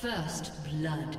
First blood.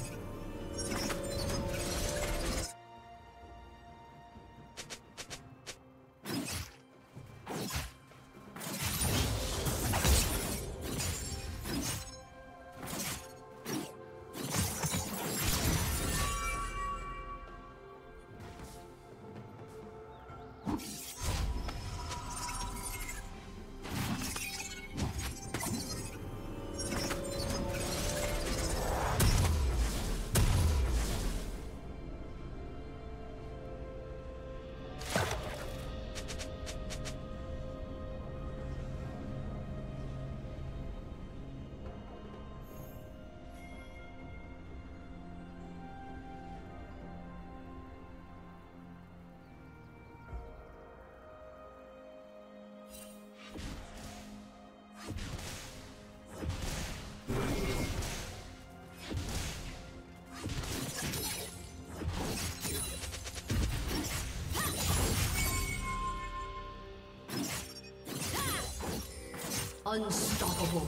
Unstoppable.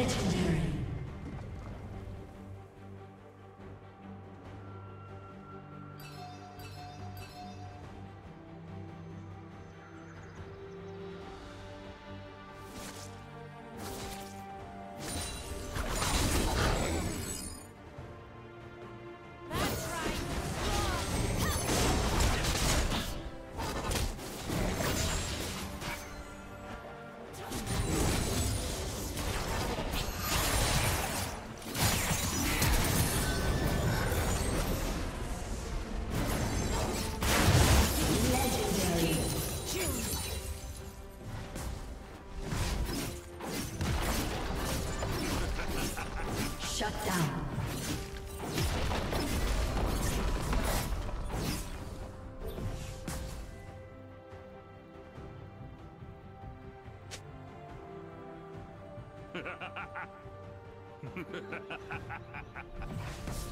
Legendary. A summoner has disconnected. A summoner has disconnected.